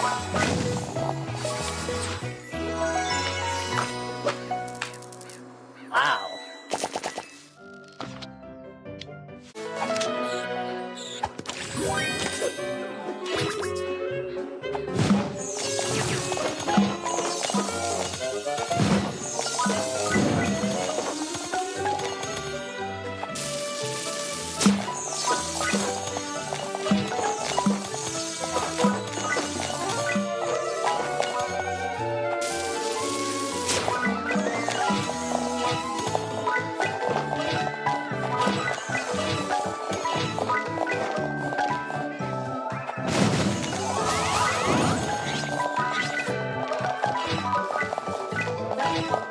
Música Wow.